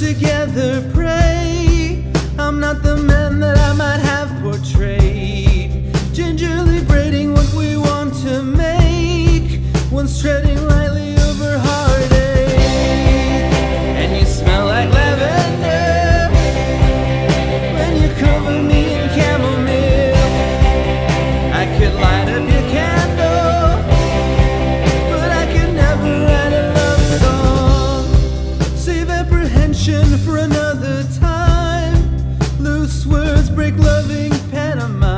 together brick loving Panama.